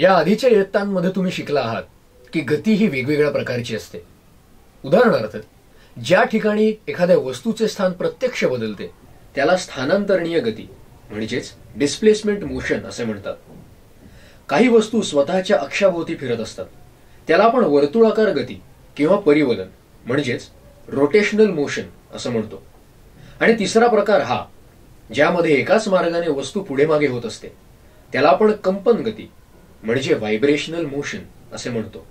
या आधीच्या इयत्तांमध्ये तुम्ही शिकला आहात की गती ही वेगवेगळ्या प्रकारची असते. उदाहरणार्थ ज्या ठिकाणी एखाद्या वस्तूचे स्थान प्रत्यक्ष बदलते त्याला स्थानांतरणीय गती म्हणजेच डिस्प्लेसमेंट मोशन असे म्हणतात. काही वस्तू स्वतःच्या अक्षाभोवती फिरत असतात. त्याला आपण वर्तुळाकार गती किंवा परिवलन म्हणजेच रोटेशनल मोशन असं म्हणतो. आणि तिसरा प्रकार हा ज्यामध्ये एकाच मार्गाने वस्तू पुढे मागे होत असते त्याला आपण कंपन गती म्हणजे व्हायब्रेशनल मोशन असे म्हणतो.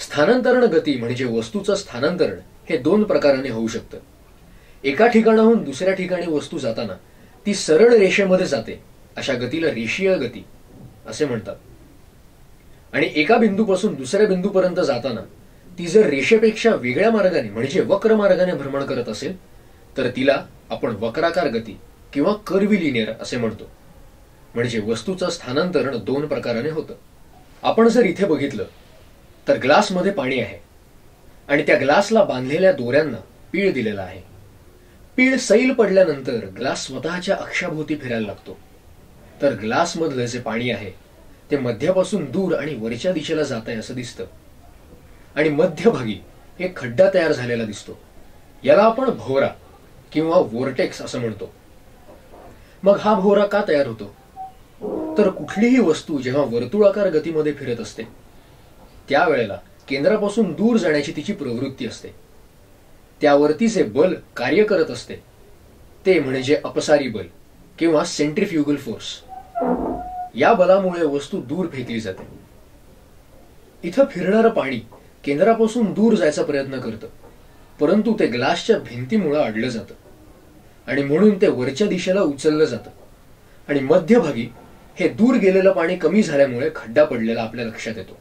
स्थानांतरण गती म्हणजे वस्तूचं स्थानांतरण हे दोन प्रकाराने होऊ शकतं. एका ठिकाणाहून दुसऱ्या ठिकाणी वस्तू जाताना ती सरळ रेषेमध्ये जाते अशा गतीला रेषीय गती असे म्हणतात. आणि एका बिंदूपासून दुसऱ्या बिंदूपर्यंत जाताना ती जर रेषेपेक्षा वेगळ्या मार्गाने म्हणजे वक्र मार्गाने भ्रमण करत असेल तर तिला आपण वक्राकार गती किंवा कर्विलिनियर असे म्हणतो. म्हणजे वस्तूचं स्थानांतरण दोन प्रकाराने होतं. आपण जर इथे बघितलं तर ग्लासमध्ये पाणी आहे. आणि त्या ग्लासला बांधलेल्या दोऱ्यांना पीळ दिलेला आहे. पीळ सैल पडल्यानंतर ग्लास स्वतःच्या अक्षाभोवती फिरायला लागतो. तर ग्लासमधलं जे पाणी आहे ते मध्यापासून दूर आणि वरच्या दिशेला जात आहे असं दिसतं. आणि मध्यभागी एक खड्डा तयार झालेला दिसतो. याला आपण भोवरा किंवा वोर्टेक्स असं म्हणतो. मग हा भोवरा का तयार होतो? तर कुठलीही वस्तू जेव्हा वर्तुळाकार गतीमध्ये फिरत असते त्यावेळेला केंद्रापासून दूर जाण्याची तिची प्रवृत्ती असते. त्यावरती जे बल कार्य करत असते. ते म्हणजे अपसारी बल किंवा सेंट्रिफ्युगल फोर्स या बलामुळे वस्तू दूर फेकली जाते. इथं फिरणारं पाणी केंद्रापासून दूर जायचा प्रयत्न करतं परंतु ते ग्लासच्या भिंतीमुळे अडलं जातं. आणि म्हणून ते वरच्या दिशेला उचललं जातं. आणि मध्यभागी हे दूर गेलेलं पाणी कमी झाल्यामुळे खड्डा पडलेला आपल्या लक्षात येतो.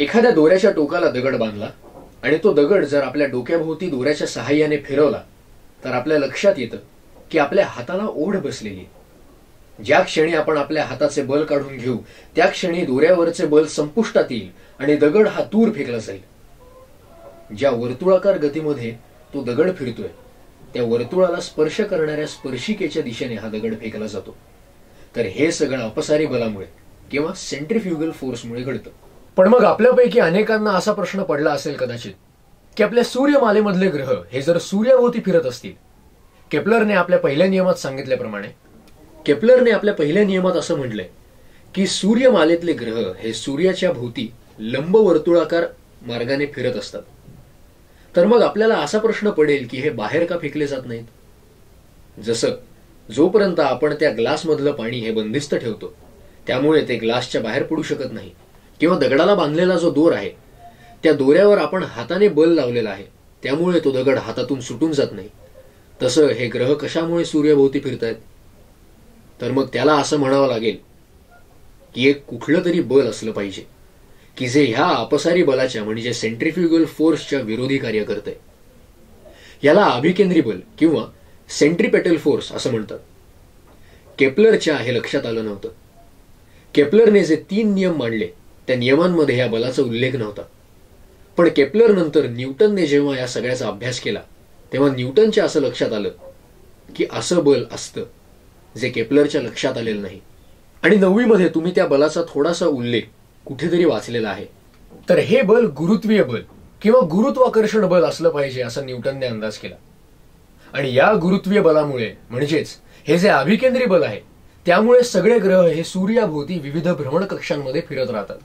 एखाद्या दोऱ्याच्या टोकाला दगड बांधला आणि तो दगड जर आपल्या डोक्याभोवती दोऱ्याच्या सहाय्याने फिरवला तर आपल्या लक्षात येतं की आपल्या हाताला ओढ बसलेली ज्या क्षणी आपण आपल्या हाताचे बल काढून घेऊ त्या क्षणी दोऱ्यावरचे बल संपुष्टात येईल आणि दगड हा दूर फेकला जाईल. ज्या वर्तुळाकार गतीमध्ये तो दगड फिरतोय त्या वर्तुळाला स्पर्श करणाऱ्या स्पर्शिकेच्या दिशेने हा दगड फेकला जातो. तर हे सगळं अपसारी बलामुळे किंवा सेंट्रिफ्युगल फोर्समुळे घडतं. पण मग आपल्यापैकी अनेकांना असा प्रश्न पडला असेल कदाचित की आपल्या सूर्यमालेमधले ग्रह हे जर सूर्याभोवती फिरत असतील केप्लरने आपल्या पहिल्या नियमात सांगितल्याप्रमाणे केप्लरने आपल्या पहिल्या नियमात असं म्हटलंय की सूर्यमालेतले ग्रह हे सूर्याच्या भोवती लंब वर्तुळाकार मार्गाने फिरत असतात. तर मग आपल्याला असा प्रश्न पडेल की हे बाहेर का फेकले जात नाहीत? जसं जोपर्यंत आपण त्या ग्लासमधलं पाणी हे बंदिस्त ठेवतो त्यामुळे ते ग्लासच्या बाहेर पडू शकत नाही. किंवा दगडाला बांधलेला जो दोर आहे त्या दोऱ्यावर आपण हाताने बल लावलेला आहे त्यामुळे तो दगड हातातून सुटून जात नाही. तसं हे ग्रह कशामुळे सूर्यभोवती फिरतायत? तर मग त्याला असं म्हणावं लागेल की एक कुठलं तरी बल असलं पाहिजे की जे ह्या अपसारी बलाच्या म्हणजे सेंट्रिफ्युगल फोर्सच्या विरोधी कार्य करते याला अभिकेंद्री बल किंवा सेंट्रीपेटल फोर्स असं म्हणतात. केपलरच्या हे लक्षात आलं नव्हतं. केपलरने जे तीन नियम मांडले त्या नियमांमध्ये या बलाचा उल्लेख नव्हता. पण केप्लर नंतर न्यूटनने जेव्हा या सगळ्याचा अभ्यास केला तेव्हा न्यूटनच्या असं लक्षात आलं की असं बल असतं जे केप्लरच्या लक्षात आलेलं नाही. आणि नववीमध्ये तुम्ही त्या बलाचा थोडासा उल्लेख कुठेतरी वाचलेला आहे. तर हे बल गुरुत्वीय बल किंवा गुरुत्वाकर्षण बल असलं पाहिजे असं न्यूटनने अंदाज केला. आणि या गुरुत्वीय बलामुळे म्हणजेच हे जे अभिकेंद्री बल आहे त्यामुळे सगळे ग्रह हे सूर्याभोवती विविध भ्रमण कक्षांमध्ये फिरत राहतात.